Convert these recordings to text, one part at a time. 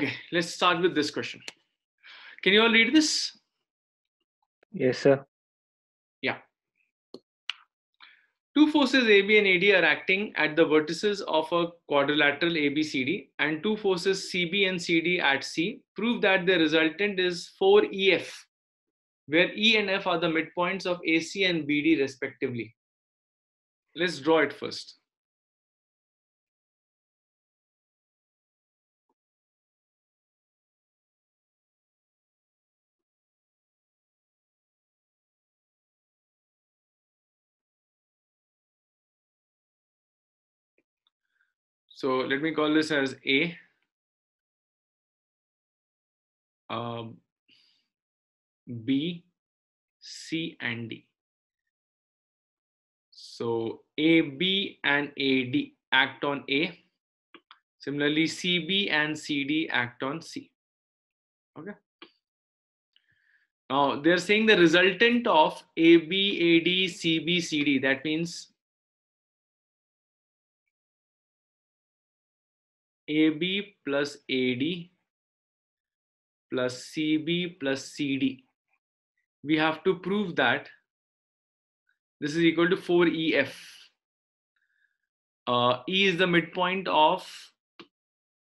Okay, let's start with this question. Can you all read this? Yes, sir. Yeah. Two forces AB and AD are acting at the vertices of a quadrilateral ABCD and two forces CB and CD at C prove that the resultant is 4EF, where E and F are the midpoints of AC and BD respectively. Let's draw it first. So let me call this as A. Um, B, C, and D. So AB and AD act on A. Similarly, CB and CD act on C. Okay. Now they're saying the resultant of AB, AD, CB, CD. That means AB plus AD plus CB plus CD. We have to prove that this is equal to 4EF. Uh, e is the midpoint of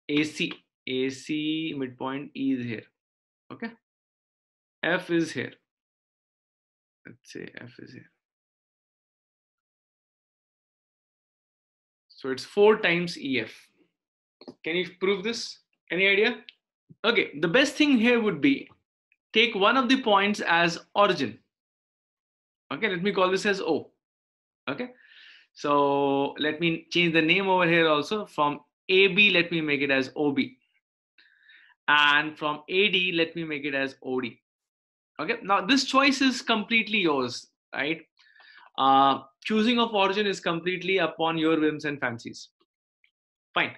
AC. AC midpoint E is here. Okay. F is here. Let's say F is here. So it's 4 times EF. Can you prove this? Any idea? Okay, the best thing here would be take one of the points as origin. Okay, let me call this as O. Okay, so let me change the name over here also from AB, let me make it as OB. And from AD, let me make it as OD. Okay, now this choice is completely yours, right? Uh, choosing of origin is completely upon your whims and fancies. Fine.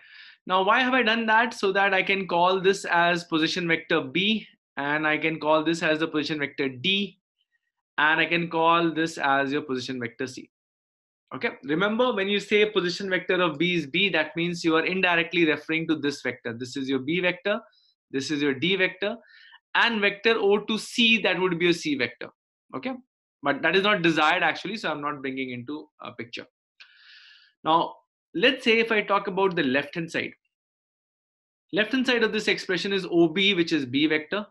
Now, why have I done that? So that I can call this as position vector B and I can call this as the position vector D and I can call this as your position vector C. Okay, remember when you say position vector of B is B, that means you are indirectly referring to this vector. This is your B vector, this is your D vector, and vector O to C, that would be a C vector. Okay, but that is not desired actually, so I'm not bringing into a picture. Now, let's say if I talk about the left hand side, left hand side of this expression is OB, which is B vector,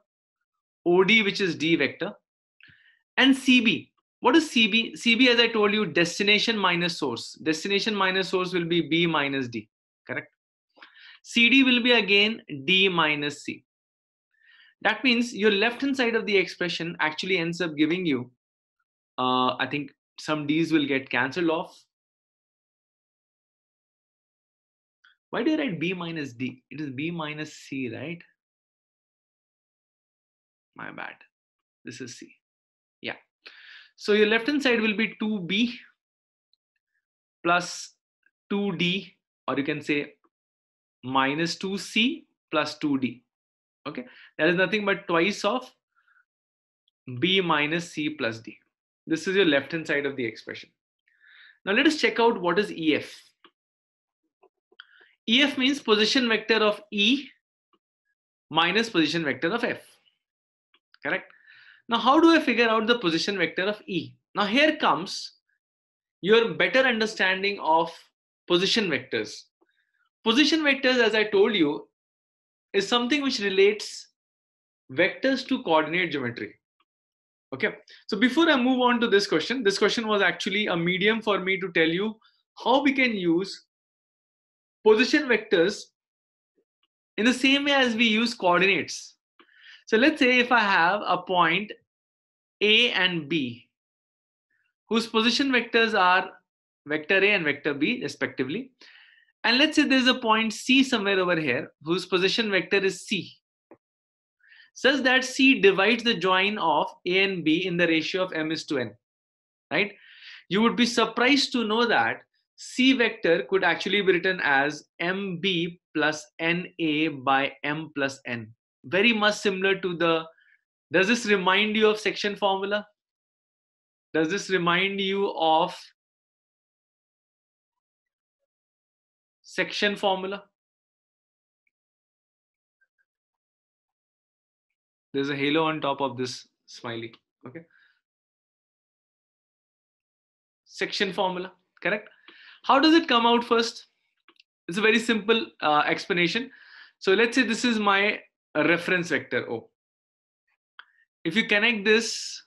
OD, which is D vector, and CB. What is CB? CB, as I told you, destination minus source. Destination minus source will be B minus D, correct? CD will be again D minus C. That means your left hand side of the expression actually ends up giving you, uh, I think some D's will get cancelled off Why do you write B minus D? It is B minus C, right? My bad. This is C. Yeah. So your left hand side will be 2B plus 2D, or you can say minus 2C plus 2D. Okay. That is nothing but twice of B minus C plus D. This is your left hand side of the expression. Now let us check out what is EF. EF means position vector of E minus position vector of F. Correct? Now, how do I figure out the position vector of E? Now, here comes your better understanding of position vectors. Position vectors, as I told you, is something which relates vectors to coordinate geometry. Okay, so before I move on to this question, this question was actually a medium for me to tell you how we can use position vectors in the same way as we use coordinates. So let's say if I have a point A and B, whose position vectors are vector A and vector B respectively. And let's say there's a point C somewhere over here, whose position vector is C. Such that C divides the join of A and B in the ratio of M is to N, right? You would be surprised to know that C vector could actually be written as MB plus NA by M plus N. Very much similar to the, does this remind you of section formula? Does this remind you of section formula? there's a halo on top of this smiley okay section formula correct how does it come out first? It's a very simple uh, explanation. So let's say this is my reference vector o. If you connect this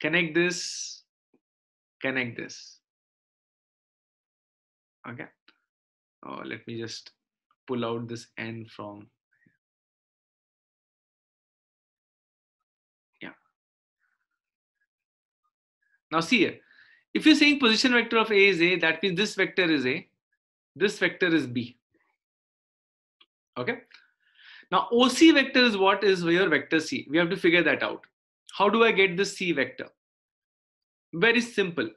connect this connect this. Okay. Oh let me just pull out this n from Yeah. Now see here, if you're saying position vector of A is A, that means this vector is A, this vector is B. Okay. Now OC vector is what is your vector C. We have to figure that out. How do I get this C vector? Very simple.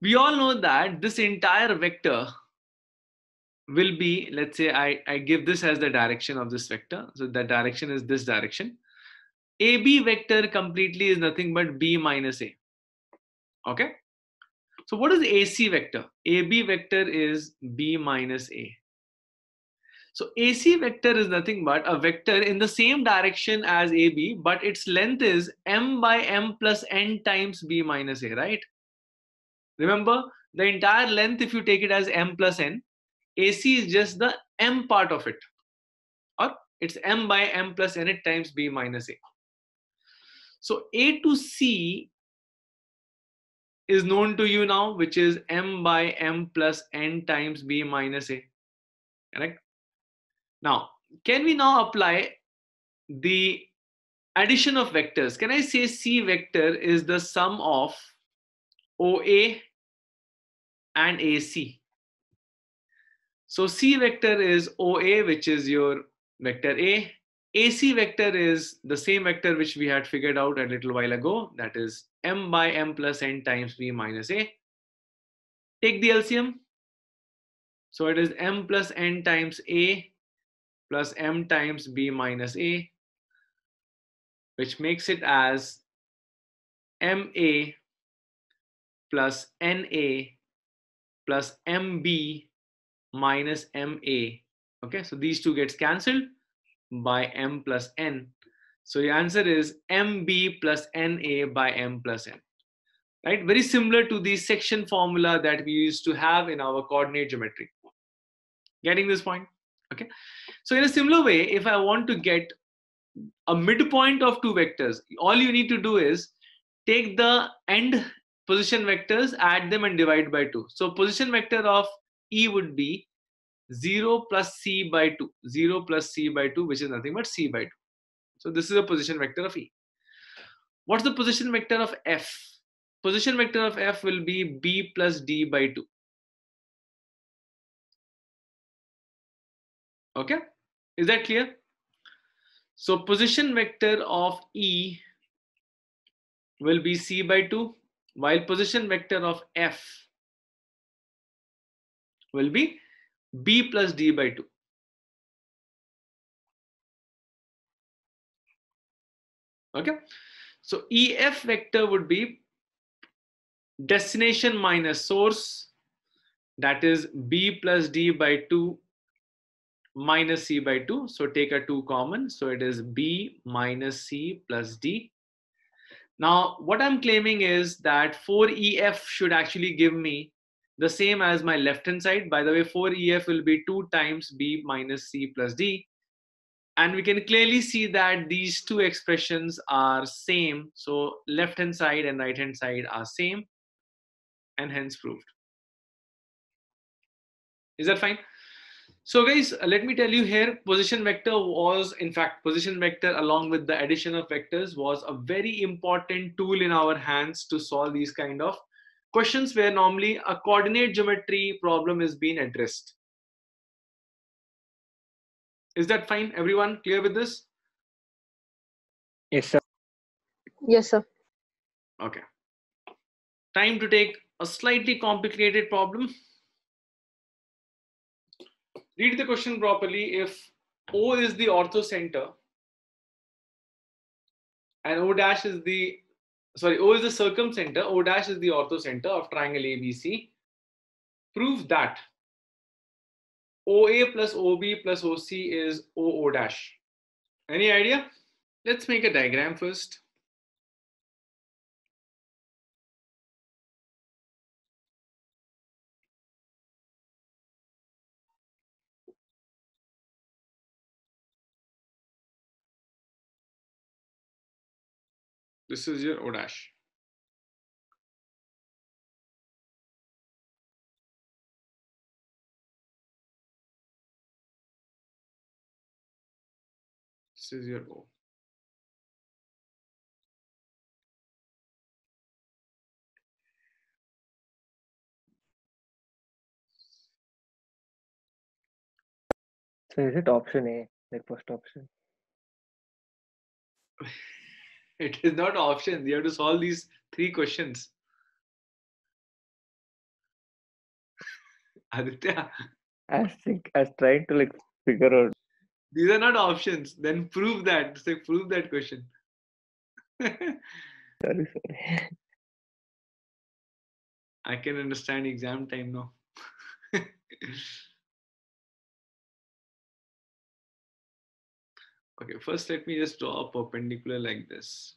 We all know that this entire vector will be, let's say I, I give this as the direction of this vector. So the direction is this direction. AB vector completely is nothing but B minus A. Okay. So what is AC vector? AB vector is B minus A. So AC vector is nothing but a vector in the same direction as AB, but its length is M by M plus N times B minus A, right? Remember the entire length, if you take it as M plus N, AC is just the M part of it. Or it's M by M plus N times B minus A. So A to C is known to you now, which is m by m plus n times b minus a. Correct? Now, can we now apply the addition of vectors? Can I say C vector is the sum of OA and AC? So C vector is OA, which is your vector A, AC vector is the same vector which we had figured out a little while ago. That is m by m plus n times b minus a. Take the LCM. So it is m plus n times a plus m times b minus a, which makes it as ma plus na plus mb minus ma. Okay, so these two gets cancelled by m plus n. So the answer is mb plus na by m plus n. Right? Very similar to the section formula that we used to have in our coordinate geometry. Getting this point? Okay. So in a similar way, if I want to get a midpoint of two vectors, all you need to do is take the end position vectors, add them and divide by 2. So position vector of E would be 0 plus c by 2 0 plus c by 2 which is nothing but c by 2 so this is a position vector of e. What's the position vector of f? Position vector of f will be b plus d by 2 okay? Is that clear? So position vector of e will be c by 2 while position vector of f will be b plus d by 2. Okay, so EF vector would be destination minus source, that is b plus d by 2 minus c by 2. So take a 2 common. So it is b minus c plus d. Now, what I'm claiming is that 4EF should actually give me the same as my left hand side. By the way, 4EF will be 2 times B minus C plus D. And we can clearly see that these two expressions are same. So left hand side and right hand side are same and hence proved. Is that fine? So guys, uh, let me tell you here, position vector was in fact, position vector along with the addition of vectors was a very important tool in our hands to solve these kind of questions where normally a coordinate geometry problem is being addressed. Is that fine? Everyone clear with this? Yes, sir. Yes, sir. Okay. Time to take a slightly complicated problem. Read the question properly. If O is the orthocenter and O dash is the sorry, O is the circumcenter, O dash is the orthocenter of triangle ABC. Prove that OA plus OB plus OC is OO dash. Any idea? Let's make a diagram first. This is your O dash. This is your O. So is it option A, like first option? It is not options. You have to solve these three questions. Aditya, I think I was trying to like figure out. these are not options. Then prove that. Say prove that question. Sorry, sorry. I can understand exam time now. okay, first let me just draw a perpendicular like this.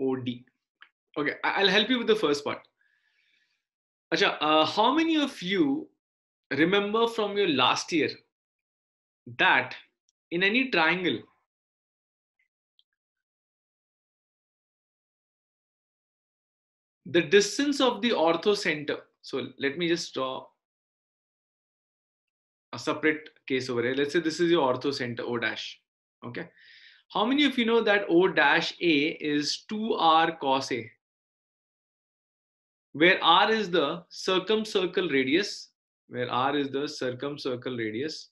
OD. Okay, I'll help you with the first part. Acha, uh, how many of you remember from your last year that in any triangle, the distance of the ortho center. So let me just draw a separate case over here. Let's say this is your ortho center O dash. Okay. How many of you know that O dash A is 2R cos A? Where R is the circumcircle radius, where R is the circumcircle radius.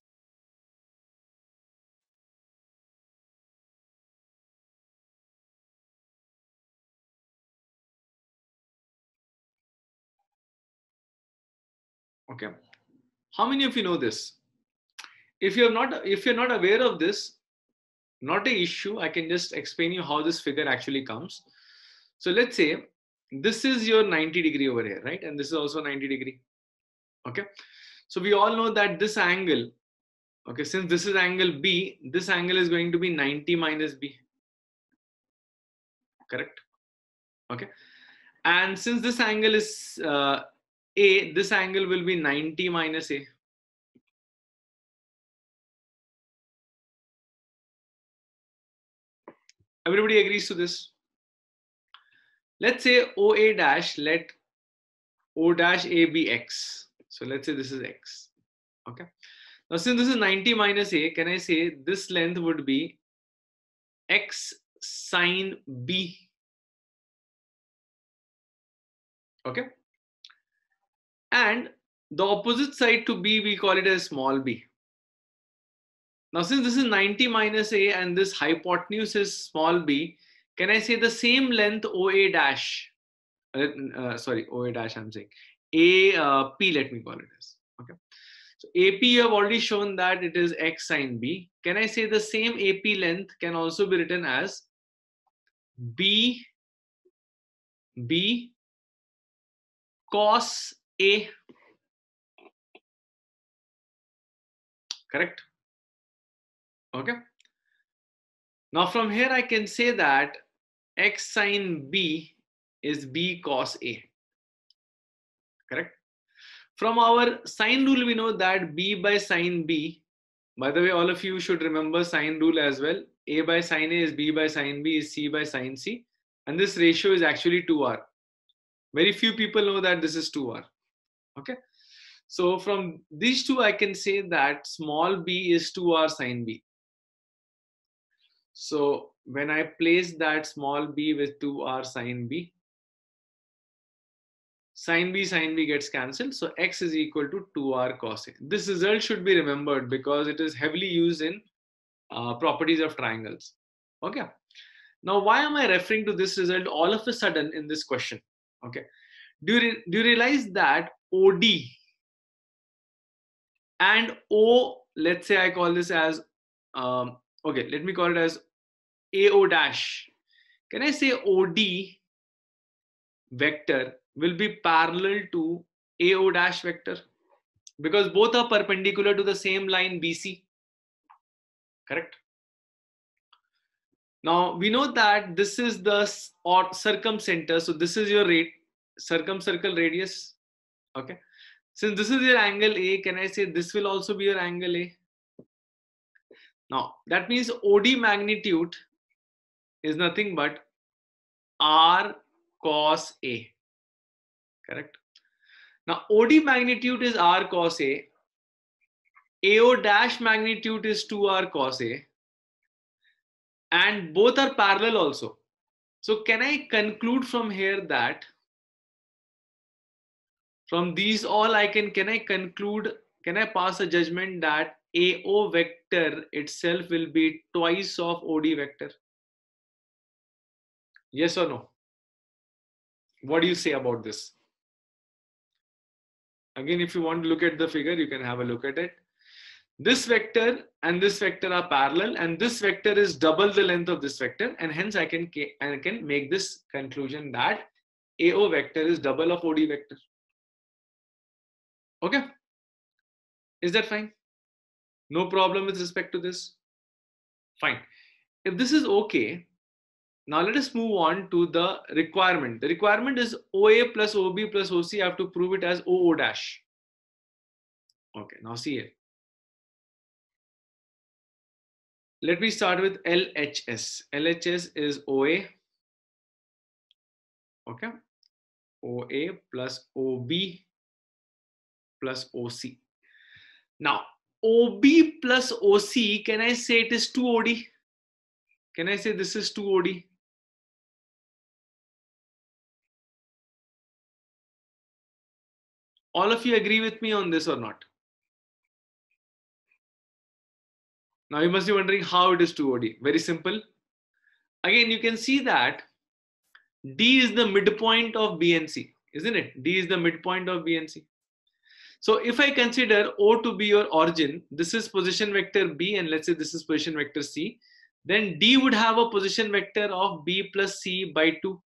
Okay. How many of you know this? If you're not if you're not aware of this, not a issue. I can just explain you how this figure actually comes. So let's say this is your 90 degree over here, right? And this is also 90 degree. Okay. So we all know that this angle, okay, since this is angle B, this angle is going to be 90 minus B. Correct? Okay. And since this angle is uh, A, this angle will be 90 minus A. Everybody agrees to this? Let's say OA dash, let O dash A be X. So let's say this is X. Okay. Now, since this is 90 minus A, can I say this length would be X sine B? Okay. And the opposite side to B, we call it as small b. Now, since this is 90 minus a and this hypotenuse is small b, can I say the same length OA dash? Uh, uh, sorry, OA dash, I'm saying. A uh, P, let me call it as. Okay. So AP, you have already shown that it is X sine B. Can I say the same AP length can also be written as B, B cos A? Correct? Okay. Now from here I can say that x sine b is b cos a. Correct? From our sine rule we know that b by sine b. By the way, all of you should remember sine rule as well. a by sine a is b by sine b is c by sine c. And this ratio is actually 2r. Very few people know that this is 2r. Okay. So from these two, I can say that small b is 2r sine b. So when I place that small b with 2r sine b, sine b sine b gets cancelled. So x is equal to 2r cos a. This result should be remembered because it is heavily used in uh, properties of triangles. Okay. Now, why am I referring to this result all of a sudden in this question? Okay. Do you, do you realize that OD and O, let's say I call this as, um, okay, let me call it as AO dash. Can I say OD vector will be parallel to AO dash vector? Because both are perpendicular to the same line BC. Correct? Now we know that this is the or circumcenter. So this is your rate circumcircle radius. Okay. Since this is your angle A, can I say this will also be your angle A? Now that means OD magnitude is nothing but R cos A. Correct. Now OD magnitude is R cos A. AO dash magnitude is 2R cos A. And both are parallel also. So can I conclude from here that from these all I can can I conclude can I pass a judgment that AO vector itself will be twice of OD vector? Yes or no? What do you say about this? Again, if you want to look at the figure, you can have a look at it. This vector and this vector are parallel, and this vector is double the length of this vector, and hence I can I can make this conclusion that AO vector is double of OD vector. Okay, is that fine? No problem with respect to this. Fine. If this is okay, now let us move on to the requirement. The requirement is OA plus OB plus OC. I have to prove it as OO dash. Okay, now see here. Let me start with LHS. LHS is OA. Okay. OA plus OB plus OC. Now, OB plus OC, can I say it is 2OD? Can I say this is 2OD? All of you agree with me on this or not? Now you must be wondering how it is 2OD. Very simple. Again, you can see that D is the midpoint of BNC, isn't it? D is the midpoint of BNC. So if I consider O to be your origin, this is position vector B and let's say this is position vector C, then D would have a position vector of B plus C by 2.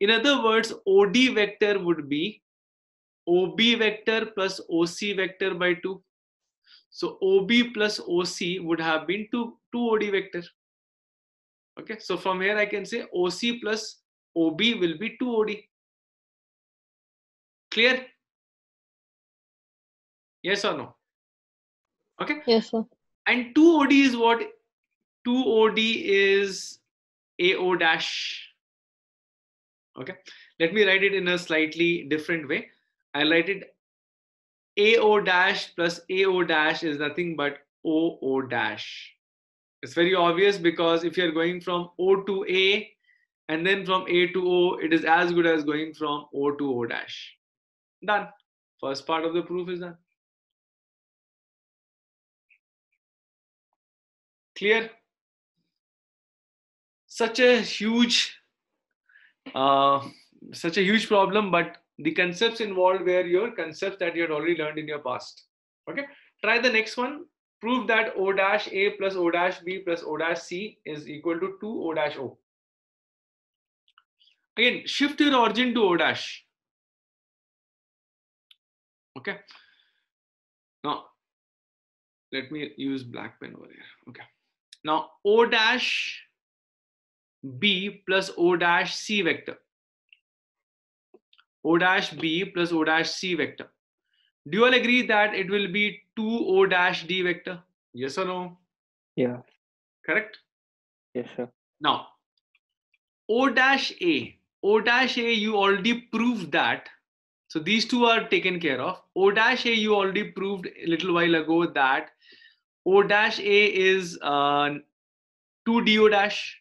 In other words, OD vector would be OB vector plus OC vector by 2. So OB plus OC would have been 2, 2 OD vector. Okay, so from here I can say OC plus OB will be 2 OD. Clear? Yes or no? Okay. Yes, sir. And 2 OD is what? 2 OD is AO dash. Okay. Let me write it in a slightly different way. I write it AO dash plus AO dash is nothing but OO dash. It's very obvious because if you're going from O to A and then from A to O, it is as good as going from O to O dash. Done. First part of the proof is done. Clear? Such a huge, uh, such a huge problem, but the concepts involved were your concepts that you had already learned in your past. Okay. Try the next one. Prove that O dash A plus O dash B plus O dash C is equal to 2 O dash O. Again, shift your origin to O dash. Okay. Now, let me use black pen over here. Okay. Now, O dash B plus O dash C vector. O dash B plus O dash C vector. Do you all agree that it will be 2 O dash D vector? Yes or no? Yeah. Correct? Yes, sir. Now, O dash A. O dash A, you already proved that. So these two are taken care of. O dash A, you already proved a little while ago that O dash A is uh, 2 DO dash.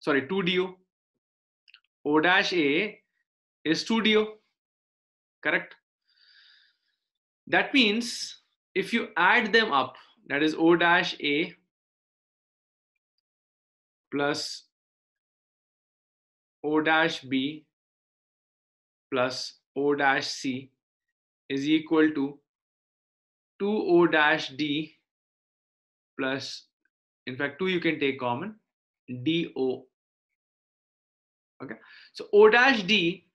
Sorry, 2 DO. O dash A is 2 DO. Correct? That means if you add them up, that is O dash A plus O dash B plus O dash C is equal to 2O dash D plus, in fact, 2 you can take common, DO. Okay, so O dash D,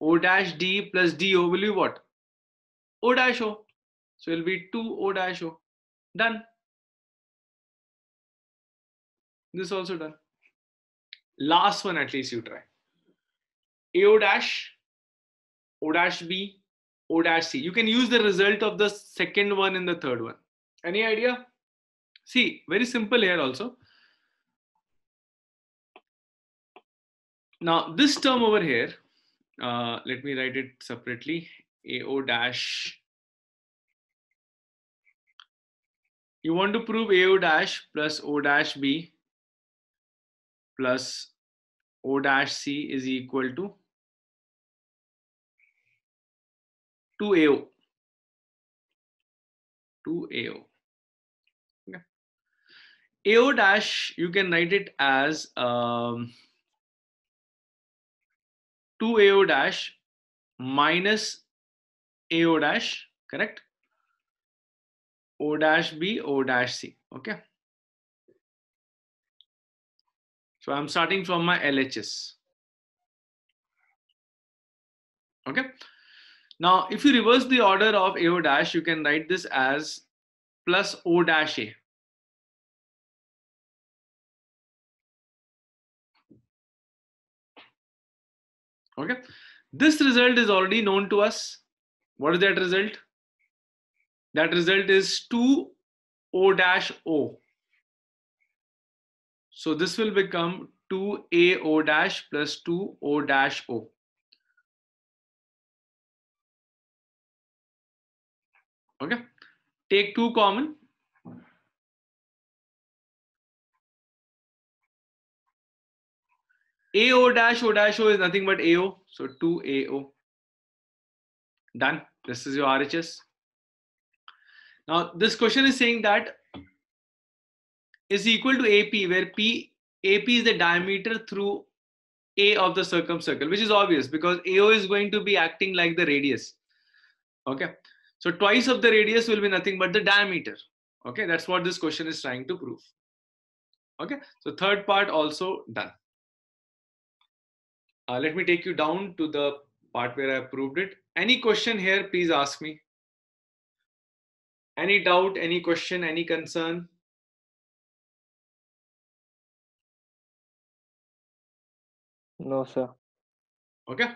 O dash D plus DO will be what? O dash O. So it will be 2 O dash O. Done. This also done. Last one, at least you try. AO dash, O dash B, O dash C. You can use the result of the second one and the third one. Any idea? See, very simple here also. Now, this term over here, uh, let me write it separately. AO dash. You want to prove AO dash plus O dash B plus O dash C is equal to 2AO. 2AO. Okay. AO dash, you can write it as um, 2AO dash minus AO dash, correct? O dash B, O dash C, okay? So I'm starting from my LHS. Okay. Now, if you reverse the order of AO dash, you can write this as plus O dash A. Okay. This result is already known to us. What is that result? That result is 2 O dash O. So this will become 2AO dash plus 2O dash O. Okay. Take 2 common. AO dash O dash O is nothing but AO. So 2AO. Done. This is your RHS. Now this question is saying that is equal to AP where P AP is the diameter through A of the circumcircle, which is obvious because AO is going to be acting like the radius. Okay. So twice of the radius will be nothing but the diameter. Okay. That's what this question is trying to prove. Okay. So third part also done. Uh, let me take you down to the part where I proved it. Any question here, please ask me. Any doubt, any question, any concern? No, sir. Okay.